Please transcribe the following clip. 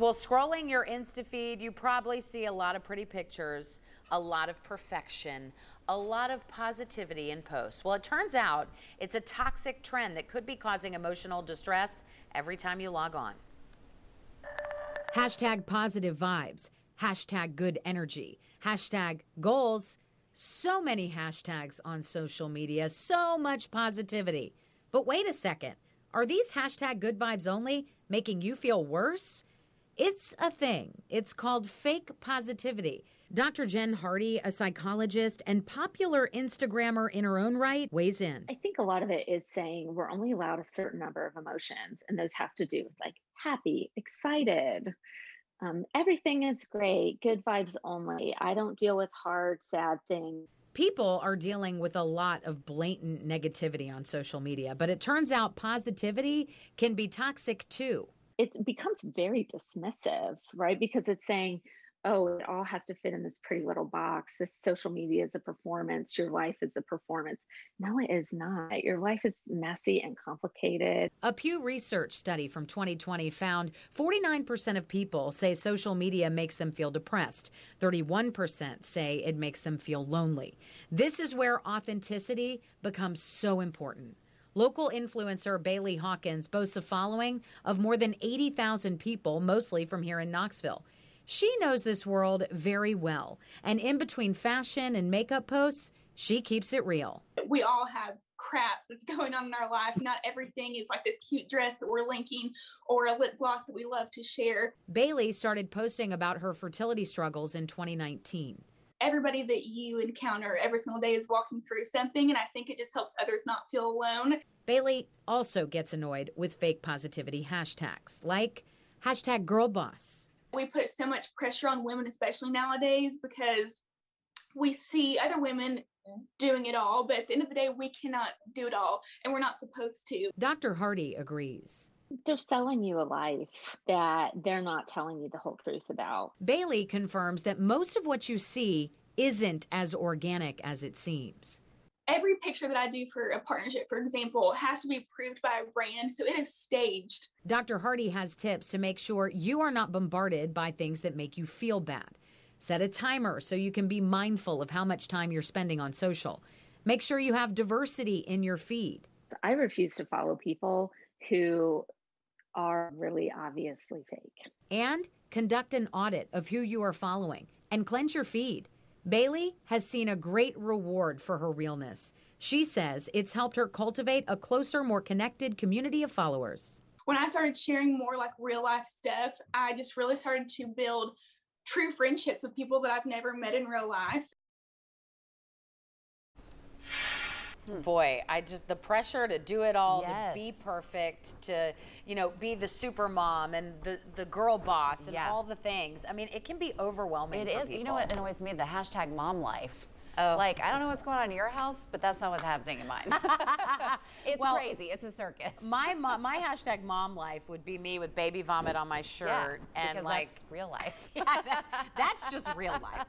Well, scrolling your Insta feed, you probably see a lot of pretty pictures, a lot of perfection, a lot of positivity in posts. Well, it turns out it's a toxic trend that could be causing emotional distress every time you log on. Hashtag positive vibes, hashtag good energy, hashtag goals. So many hashtags on social media, so much positivity. But wait a second, are these hashtag good vibes only making you feel worse? It's a thing. It's called fake positivity. Dr. Jen Hardy, a psychologist and popular Instagrammer in her own right, weighs in. I think a lot of it is saying we're only allowed a certain number of emotions, and those have to do with like happy, excited, um, everything is great, good vibes only. I don't deal with hard, sad things. People are dealing with a lot of blatant negativity on social media, but it turns out positivity can be toxic too it becomes very dismissive, right? Because it's saying, oh, it all has to fit in this pretty little box. This social media is a performance. Your life is a performance. No, it is not. Your life is messy and complicated. A Pew Research study from 2020 found 49% of people say social media makes them feel depressed. 31% say it makes them feel lonely. This is where authenticity becomes so important. Local influencer Bailey Hawkins boasts a following of more than 80,000 people, mostly from here in Knoxville. She knows this world very well, and in between fashion and makeup posts, she keeps it real. We all have crap that's going on in our life. Not everything is like this cute dress that we're linking or a lip gloss that we love to share. Bailey started posting about her fertility struggles in 2019 everybody that you encounter every single day is walking through something, and I think it just helps others not feel alone. Bailey also gets annoyed with fake positivity hashtags like hashtag girlboss. We put so much pressure on women, especially nowadays, because we see other women doing it all, but at the end of the day, we cannot do it all, and we're not supposed to. Dr. Hardy agrees they're selling you a life that they're not telling you the whole truth about. Bailey confirms that most of what you see isn't as organic as it seems. Every picture that I do for a partnership, for example, has to be approved by a brand, so it is staged. Dr. Hardy has tips to make sure you are not bombarded by things that make you feel bad. Set a timer so you can be mindful of how much time you're spending on social. Make sure you have diversity in your feed. I refuse to follow people who are really obviously fake. And conduct an audit of who you are following and cleanse your feed. Bailey has seen a great reward for her realness. She says it's helped her cultivate a closer, more connected community of followers. When I started sharing more like real life stuff, I just really started to build true friendships with people that I've never met in real life. Hmm. Boy, I just the pressure to do it all, yes. to be perfect, to you know, be the super mom and the the girl boss and yeah. all the things. I mean, it can be overwhelming. It is. People. You know what annoys me? The hashtag mom life. Oh. Like, I don't know what's going on in your house, but that's not what's happening in mine. it's well, crazy. It's a circus. My my hashtag mom life would be me with baby vomit on my shirt yeah, and like real life. yeah, that, that's just real life.